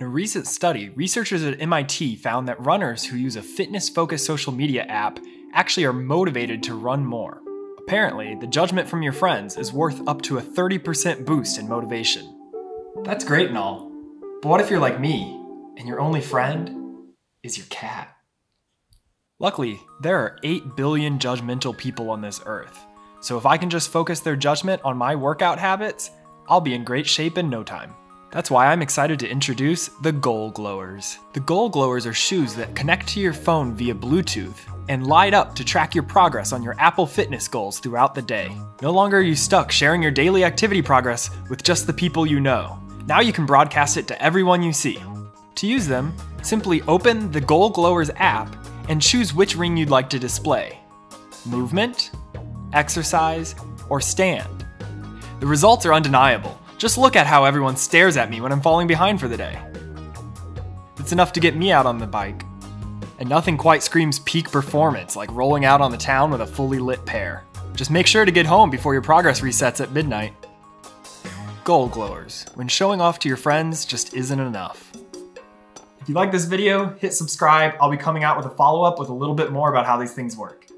In a recent study, researchers at MIT found that runners who use a fitness focused social media app actually are motivated to run more. Apparently, the judgment from your friends is worth up to a 30% boost in motivation. That's great and all, but what if you're like me and your only friend is your cat? Luckily, there are 8 billion judgmental people on this earth, so if I can just focus their judgment on my workout habits, I'll be in great shape in no time. That's why I'm excited to introduce the Goal Glowers. The Goal Glowers are shoes that connect to your phone via Bluetooth and light up to track your progress on your Apple Fitness goals throughout the day. No longer are you stuck sharing your daily activity progress with just the people you know. Now you can broadcast it to everyone you see. To use them, simply open the Goal Glowers app and choose which ring you'd like to display movement, exercise, or stand. The results are undeniable. Just look at how everyone stares at me when I'm falling behind for the day. It's enough to get me out on the bike. And nothing quite screams peak performance like rolling out on the town with a fully lit pair. Just make sure to get home before your progress resets at midnight. Goal glowers. When showing off to your friends just isn't enough. If you like this video, hit subscribe. I'll be coming out with a follow-up with a little bit more about how these things work.